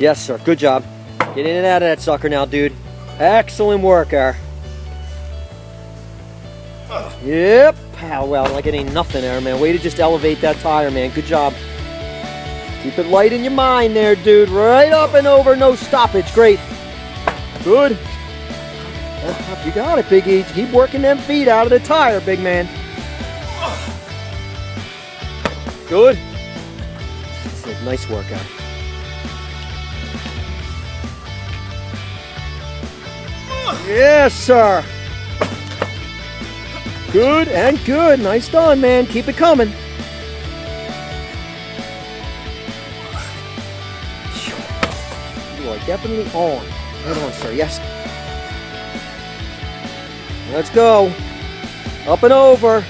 Yes, sir. Good job. Get in and out of that sucker now, dude. Excellent work, there. Yep. Ah, well, like it ain't nothing there, man. Way to just elevate that tire, man. Good job. Keep it light in your mind there, dude. Right up and over, no stoppage. Great. Good. You got it, Big E. Keep working them feet out of the tire, big man. Good. Nice workout. Yes, sir. Good and good. Nice done, man. Keep it coming. You are definitely on. Right on, sir. Yes. Let's go. Up and over.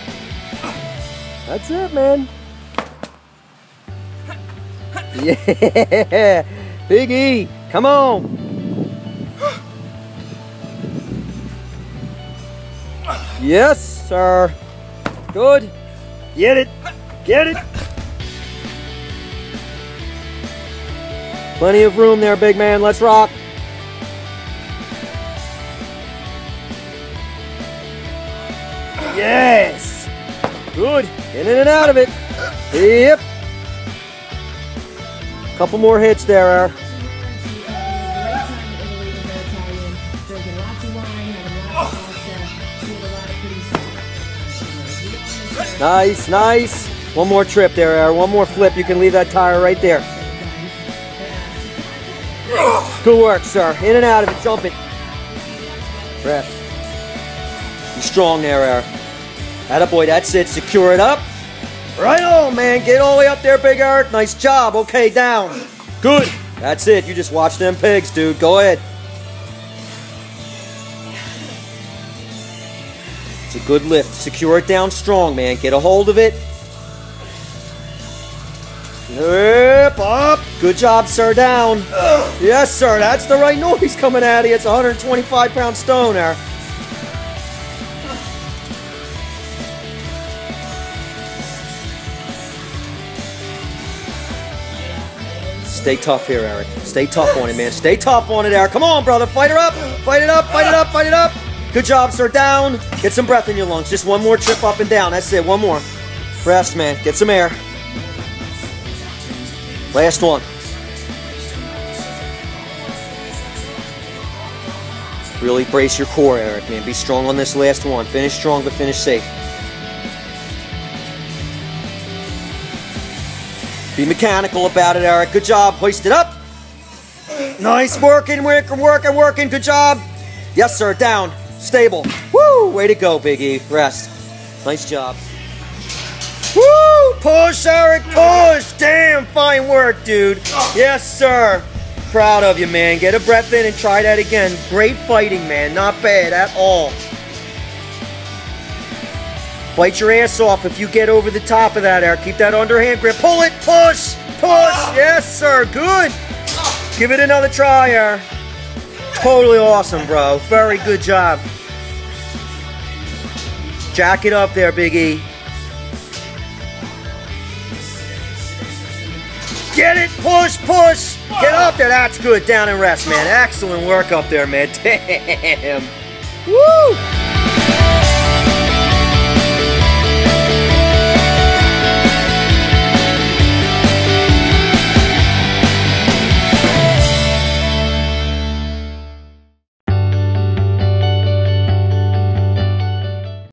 That's it, man. Yeah. Big E. Come on. Yes, sir. Good. Get it. Get it. Plenty of room there, big man. Let's rock. Yes. Good. In and out of it. Yep. Couple more hits there, Eric. Nice, nice. One more trip there, Aaron. One more flip. You can leave that tire right there. Good work, sir. In and out of it. Jump it. Rest. Be strong there, Aaron. Attaboy, that's it. Secure it up. Right on, man. Get all the way up there, Big Eric. Nice job. Okay, down. Good. That's it. You just watch them pigs, dude. Go ahead. It's a good lift. Secure it down strong, man. Get a hold of it. Yep, up. Good job, sir. Down. Yes, sir. That's the right noise coming out of you. It's a 125 pound stone there. Stay tough here, Eric. Stay tough on it, man. Stay tough on it, Eric. Come on, brother. Fight her up. Fight it up. Fight it up. Fight it up. Good job, sir. Down. Get some breath in your lungs. Just one more trip up and down. That's it. One more. Rest, man. Get some air. Last one. Really brace your core, Eric, man. Be strong on this last one. Finish strong, but finish safe. Be mechanical about it, Eric. Good job. Hoist it up. Nice working, working, working, working. Good job. Yes, sir. Down. Stable. Woo! Way to go, Biggie. Rest. Nice job. Woo! Push, Eric, push! Damn, fine work, dude. Yes, sir. Proud of you, man. Get a breath in and try that again. Great fighting, man. Not bad at all. Fight your ass off if you get over the top of that, Eric. Keep that underhand grip. Pull it, push, push. Yes, sir. Good. Give it another try, Eric. Totally awesome, bro. Very good job. Jack it up there, Big E. Get it, push, push. Get up there. That's good. Down and rest, man. Excellent work up there, man. Damn. Woo!